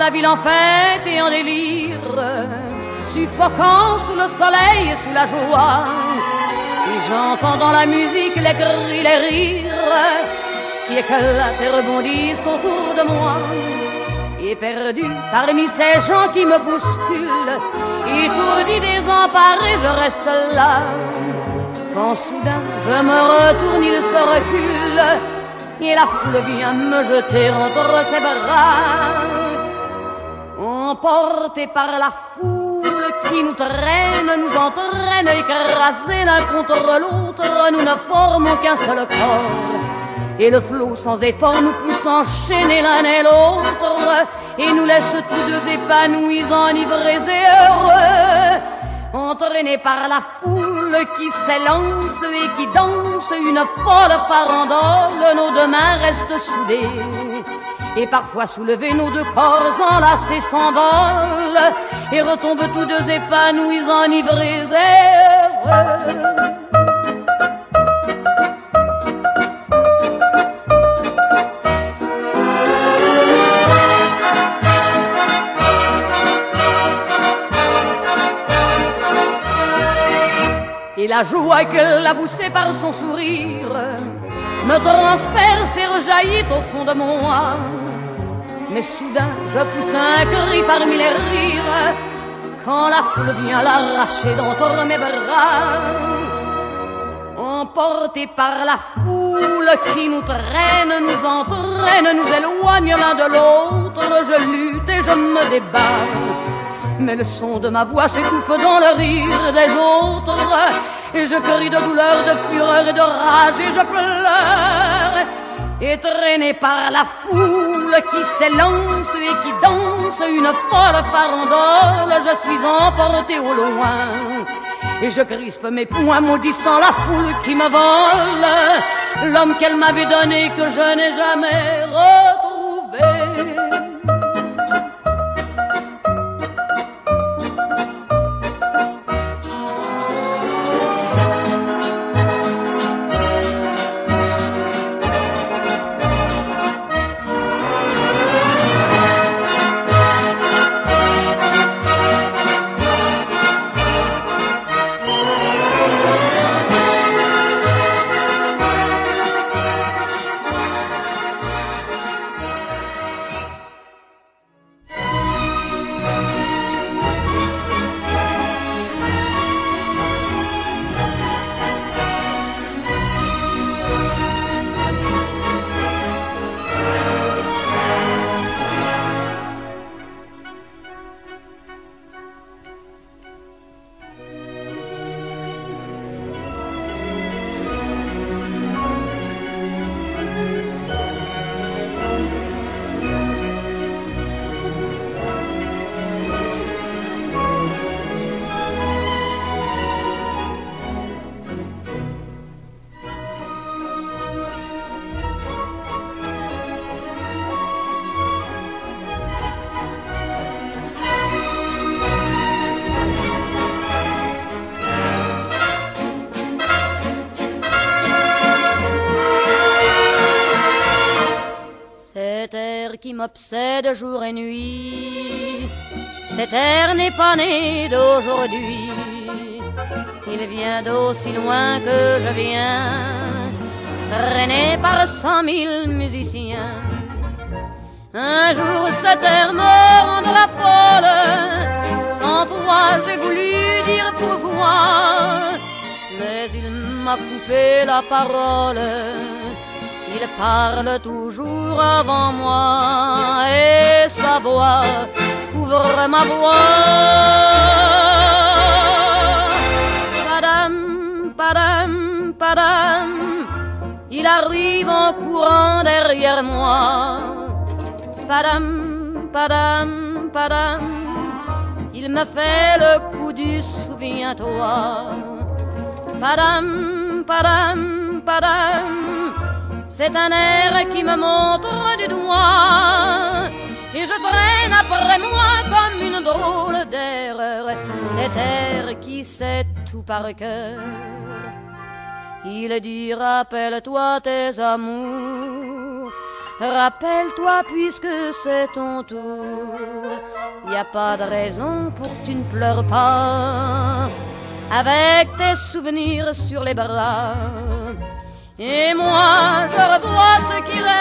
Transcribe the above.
la ville en fête et en délire, suffocant sous le soleil et sous la joie. Et j'entends dans la musique les cris, les rires qui éclatent et rebondissent autour de moi. Et perdu parmi ces gens qui me bousculent, étourdi, désemparé, je reste là. Quand soudain je me retourne, il se recule et la foule vient me jeter entre ses bras. Emporté par la foule qui nous traîne, nous entraîne, écrasés l'un contre l'autre, nous ne formons qu'un seul corps. Et le flot sans effort nous pousse enchaîner l'un et l'autre, et nous laisse tous deux épanouis, enivrés et heureux entraînés par la foule qui s'élance et qui danse une folle farandole, nos deux mains restent soudées. Et parfois soulevés, nos deux corps enlacés s'envolent et retombent tous deux épanouis, enivrés et la joie qu'elle a poussée par son sourire me transperce et rejaillit au fond de moi. Mais soudain, je pousse un cri parmi les rires quand la foule vient l'arracher d'entre mes bras. Emporté par la foule qui nous traîne, nous entraîne, nous éloigne l'un de l'autre, je lutte et je me débat mais le son de ma voix s'étouffe dans le rire des autres. Et je crie de douleur, de fureur et de rage, et je pleure. Et traîné par la foule qui s'élance et qui danse une folle farandole, je suis emporté au loin. Et je crispe mes poings maudissant la foule qui me vole, l'homme qu'elle m'avait donné que je n'ai jamais retrouvé. Qui m'obsède jour et nuit, cet air n'est pas né d'aujourd'hui. Il vient d'aussi loin que je viens, traîné par cent mille musiciens. Un jour cet air me rendra folle, cent fois j'ai voulu dire pourquoi, mais il m'a coupé la parole il parle toujours avant moi et sa voix couvre ma voix. Padam, padam, padam, il arrive en courant derrière moi. Padam, padam, padam, il me fait le coup du souviens-toi. Padam, padam, padam. C'est un air qui me montre du doigt et je traîne après moi comme une drôle d'erreur. Cet air qui sait tout par cœur. Il dit rappelle-toi tes amours Rappelle-toi puisque c'est ton tour. Y a pas de raison pour que tu ne pleures pas. Avec tes souvenirs sur les bras. Et moi, je revois ce qui reste